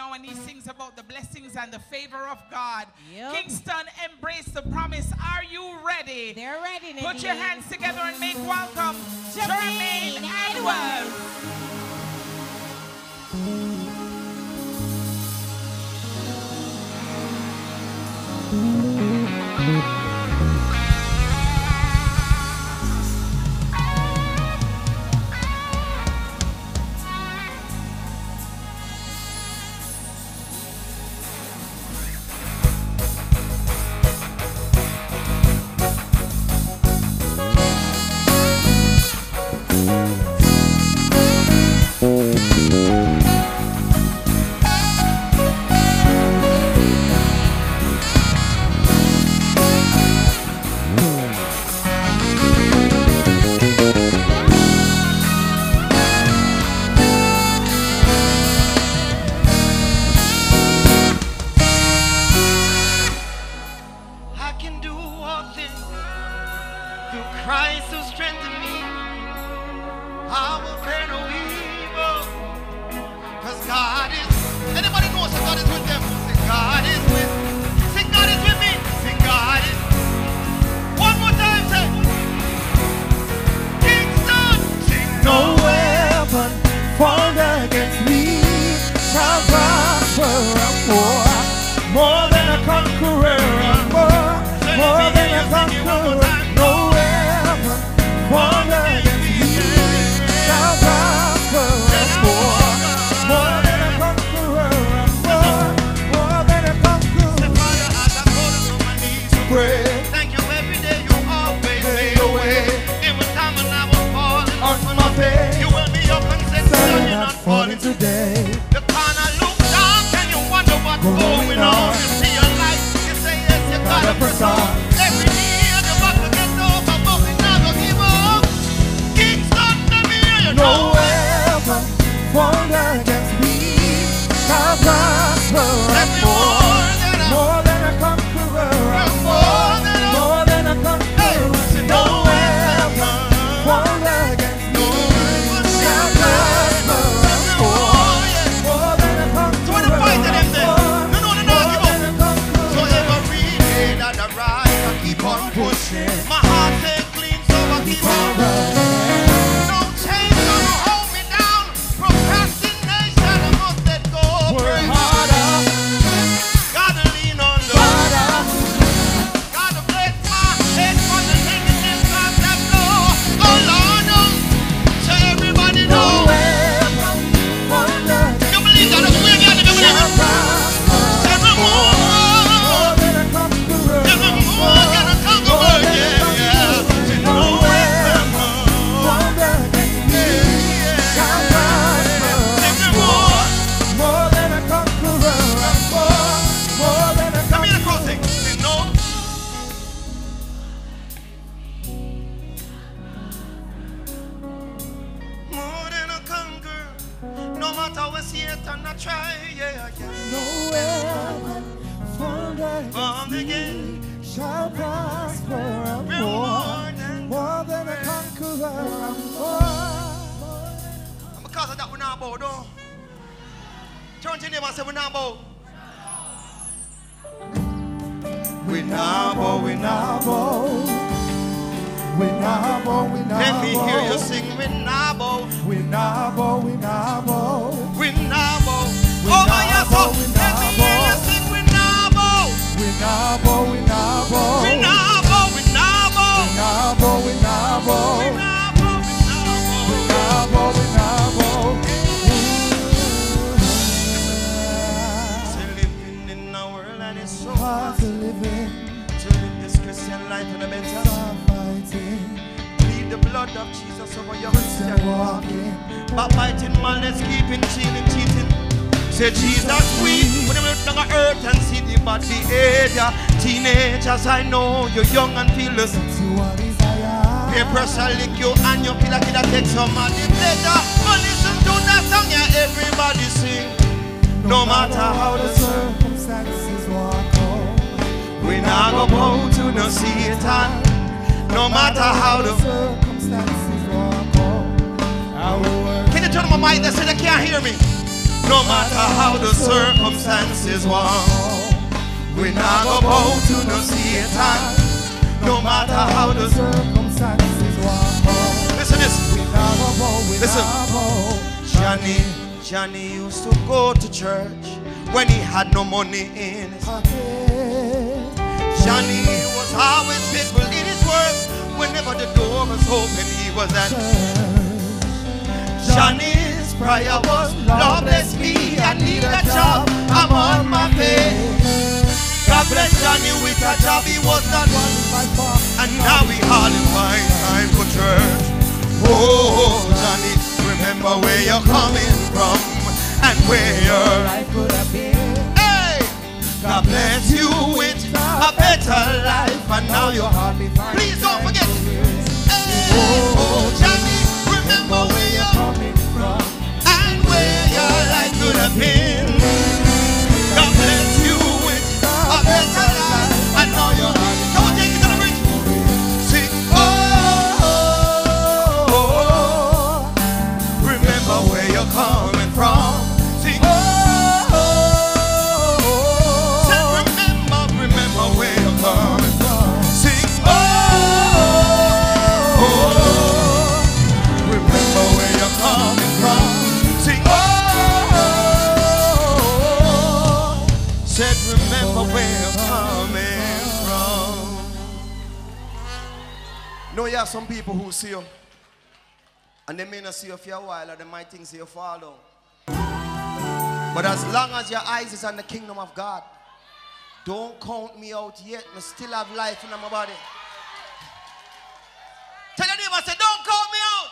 now and he sings about the blessings and the favor of God. Yep. Kingston, embrace the promise. Are you ready? They're ready. Nadine. Put your hands together and make welcome Jermaine Edwards. Edwards. it and I try, yeah, yeah. No weapon formed against shall prosper. I'm more, than, more than a conqueror. I'm more. And because of that, we're not bow down. Turn to your neighbor and say, we're not bow. We now bow, we now bow. Winabo, Winabo. Let me hear you sing Winabo. Winabo, Winabo. Winabo. Winabo. Winabo. bad behavior. Teenagers, I know you're young and fearless. Peer pressure lick you and you feel like it'll take somebody pleasure. But listen to that song, yeah, everybody sing. No, no matter, matter how the circumstances walk on, we not go bow to no Satan. No matter how the circumstances walk on, can you turn my mic? They say they can't hear me. No matter how the circumstances walk. Listen to no Satan, no matter how the circumstances were. Listen this. We never bow, we Listen. bow. Johnny, Johnny used to go to church when he had no money in his pocket. Johnny was always faithful in his work. Whenever the door was open, he was at Johnny's prayer was, Lord bless me, I need a job, I'm on my way. God bless Johnny with a job, he was not one. My father, And now we hardly find time for church. Oh, Johnny, remember where you're coming from and where you're life could have been. God bless you with a better life, and now you're hardly find Please don't forget. Hey! Oh, see you, and they may not see you for a while, or they might think you fall down. But as long as your eyes is on the kingdom of God, don't count me out yet. I still have life in my body. Tell your neighbor, say, don't count me out.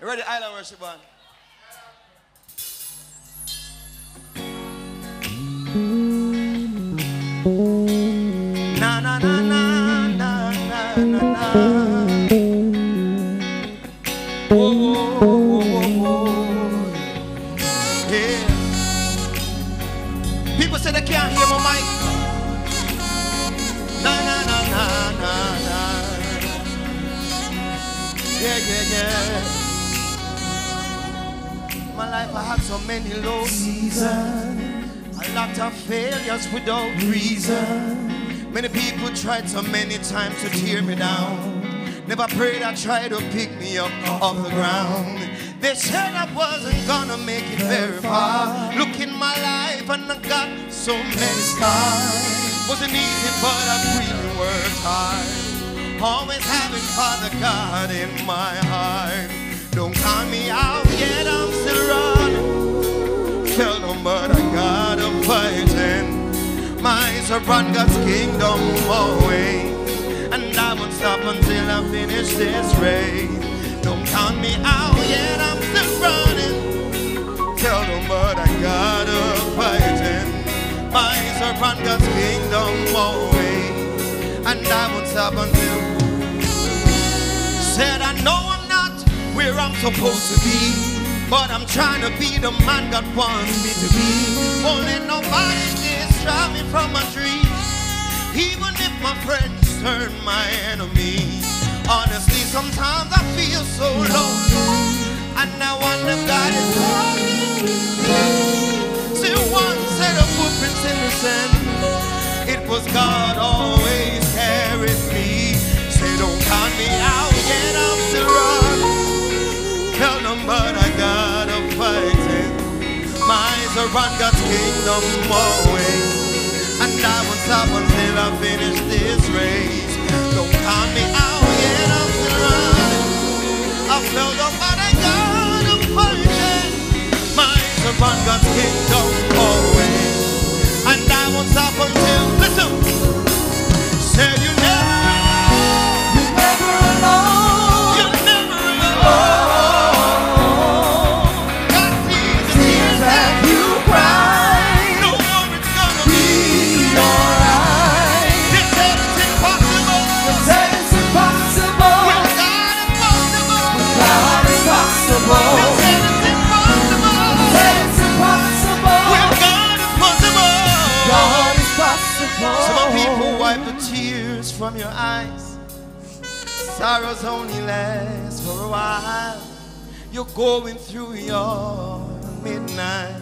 You ready, Island Worship Band? So many low seasons, a lot of failures without reason. Many people tried so many times to tear me down. Never prayed I tried to pick me up off the ground. They said I wasn't gonna make it very far. Look in my life and I got so many scars. Wasn't easy, but I really worked hard. Always having Father God in my heart. Don't count me out yet, I'm. But I gotta fighting. Mine's a run God's kingdom away. And I won't stop until I finish this race. Don't count me out yet, I'm still running. Tell them, but I gotta fighting. Mine's a run God's kingdom away. And I won't stop until Said I know I'm not where I'm supposed to be, but I'm trying to be the man God wants me to be. Won't let nobody distract me from my dream, even if my friends turn my enemy. Honestly, sometimes I feel so lonely, and I wonder God is me. See one set of footprints in the sand. It was God always carried me. Say don't count me out yet, I'm still running. Tell them but I gotta fight it. My eyes are on God's kingdom away. And I won't stop until I finish this race. Don't count me out yet, I'm still running. I felt them but I gotta fight it. My eyes are on God's kingdom going through your midnight,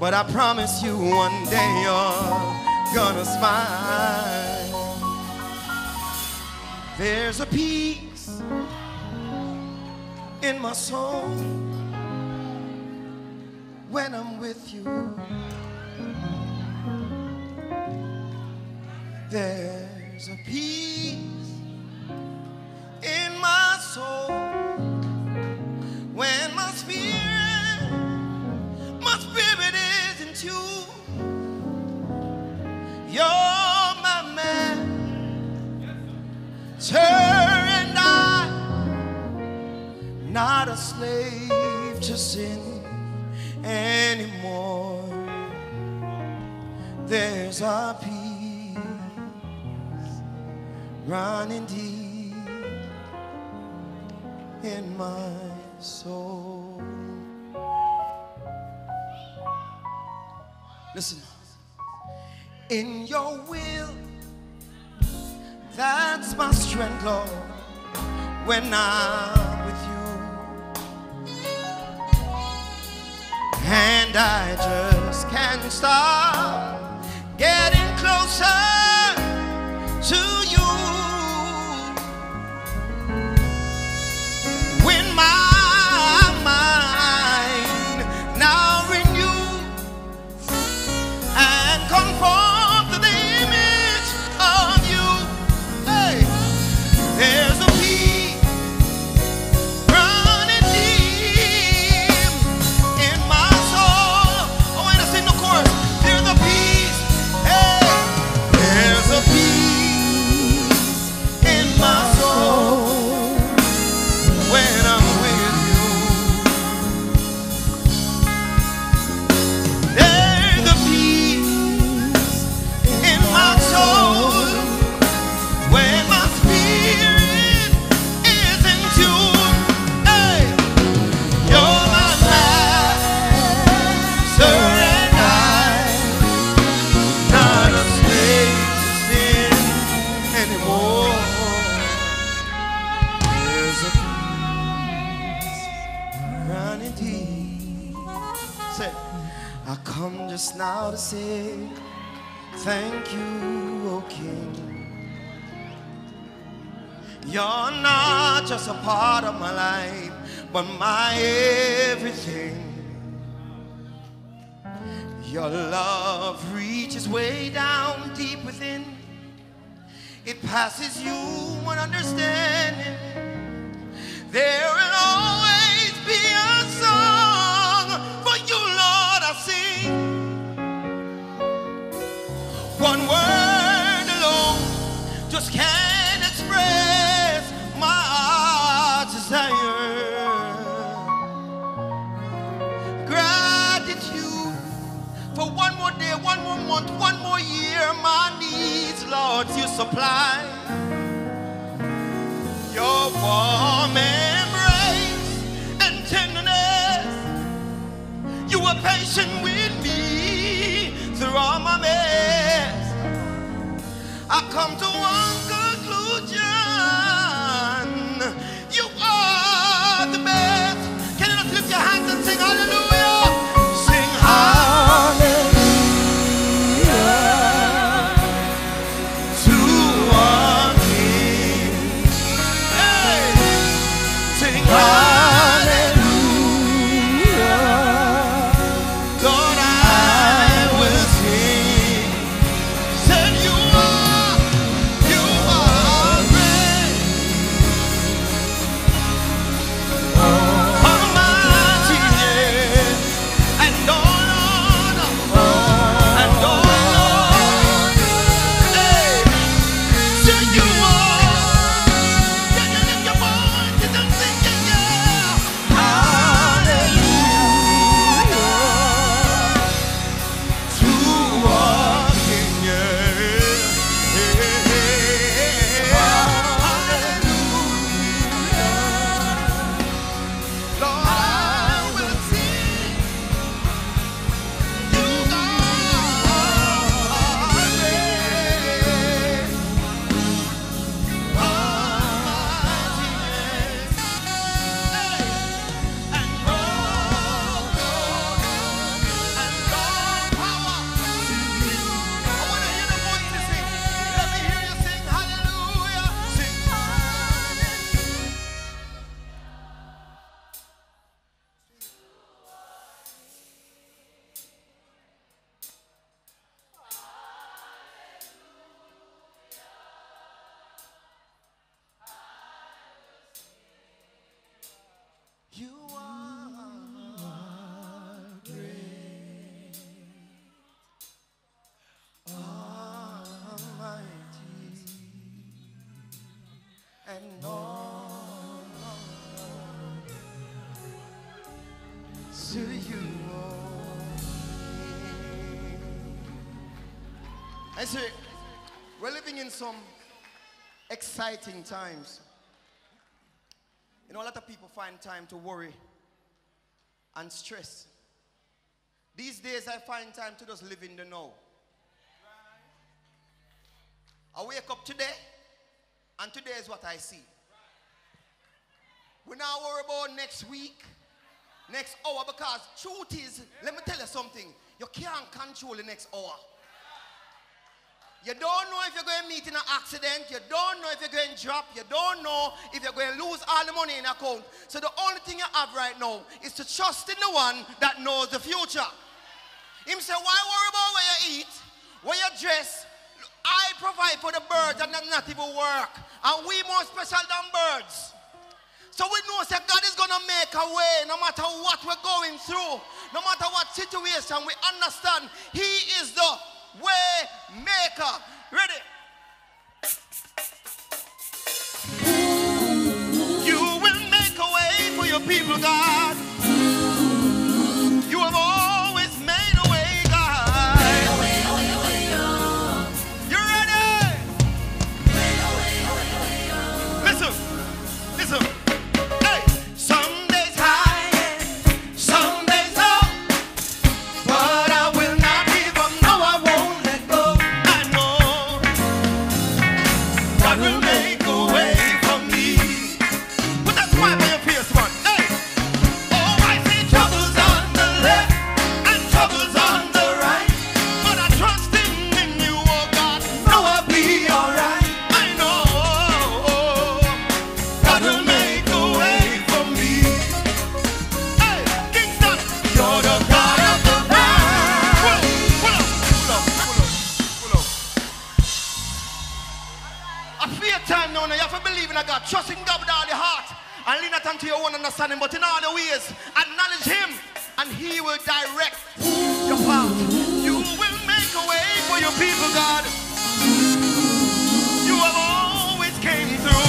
but I promise you one day you're gonna smile. There's a peace in my soul when I'm with you. There's a peace in my soul slave to sin anymore. There's a peace running deep in my soul. Listen, in your will, that's my strength, Lord, when I'm And I just can't stop getting closer just a part of my life, but my everything. Your love reaches way down deep within. It passes human understanding. There will always be a song for you, Lord. I sing one word alone just can't more day, one more month, one more year. My needs, Lord, you supply your warm embrace and tenderness. You were patient with me through all my mess. I come to one I say, we're living in some exciting times. You know, a lot of people find time to worry and stress. These days, I find time to just live in the now. I wake up today, and today is what I see. We now worry about next week, next hour, because truth is, let me tell you something, you can't control the next hour. You don't know if you're going to meet in an accident. You don't know if you're going to drop. You don't know if you're going to lose all the money in account. So the only thing you have right now is to trust in the one that knows the future. Him say, why worry about where you eat, where you dress? I provide for the birds and not even work. And we more special than birds. So we know that God is going to make a way no matter what we're going through, no matter what situation. We understand He is the way maker. Ready? You will make a way for your people, God. God. Trust in God with all your heart. And lean not unto your own understanding, but in all your ways, acknowledge Him, and He will direct your path. You will make a way for your people, God. You have always came through.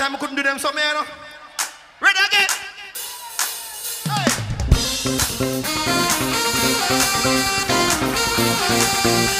time I couldn't do them something, you know. Ready again. Hey.